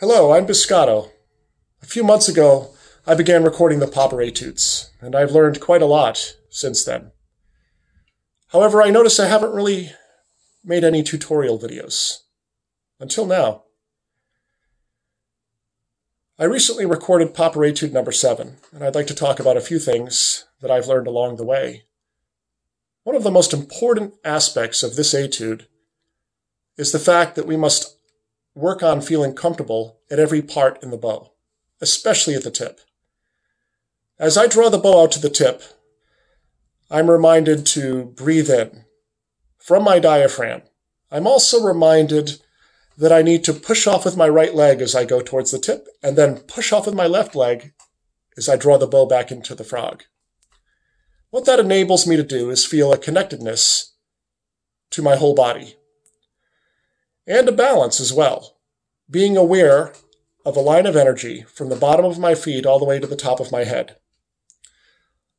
Hello, I'm Biscotto. A few months ago, I began recording the Popper Etudes, and I've learned quite a lot since then. However, I notice I haven't really made any tutorial videos. Until now. I recently recorded Popper Etude number 7, and I'd like to talk about a few things that I've learned along the way. One of the most important aspects of this etude is the fact that we must work on feeling comfortable at every part in the bow, especially at the tip. As I draw the bow out to the tip, I'm reminded to breathe in from my diaphragm. I'm also reminded that I need to push off with my right leg as I go towards the tip, and then push off with my left leg as I draw the bow back into the frog. What that enables me to do is feel a connectedness to my whole body and a balance as well, being aware of a line of energy from the bottom of my feet all the way to the top of my head.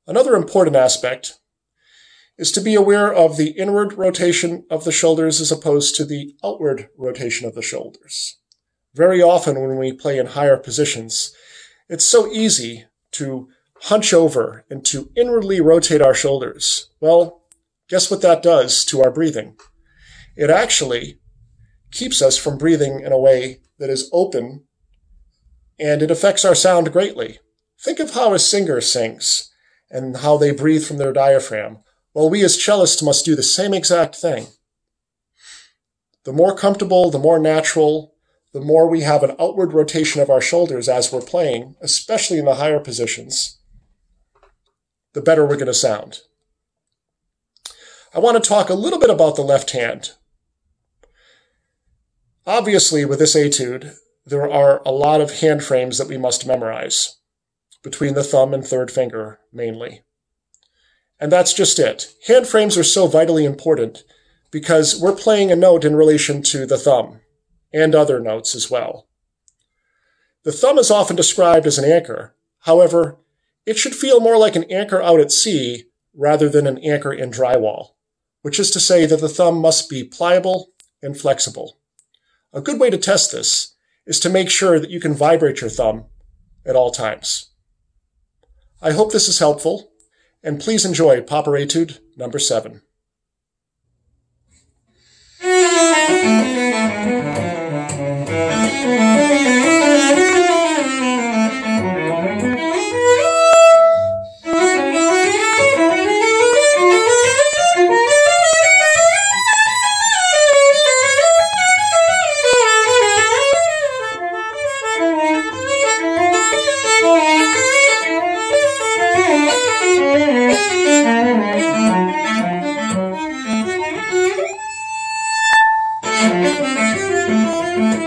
Another important aspect is to be aware of the inward rotation of the shoulders as opposed to the outward rotation of the shoulders. Very often when we play in higher positions, it's so easy to hunch over and to inwardly rotate our shoulders. Well, guess what that does to our breathing? It actually keeps us from breathing in a way that is open and it affects our sound greatly. Think of how a singer sings and how they breathe from their diaphragm. Well, we as cellists must do the same exact thing. The more comfortable, the more natural, the more we have an outward rotation of our shoulders as we're playing, especially in the higher positions, the better we're going to sound. I want to talk a little bit about the left hand Obviously, with this etude, there are a lot of hand frames that we must memorize, between the thumb and third finger, mainly. And that's just it. Hand frames are so vitally important because we're playing a note in relation to the thumb, and other notes as well. The thumb is often described as an anchor. However, it should feel more like an anchor out at sea rather than an anchor in drywall, which is to say that the thumb must be pliable and flexible. A good way to test this is to make sure that you can vibrate your thumb at all times. I hope this is helpful, and please enjoy Popper Etude number 7. Música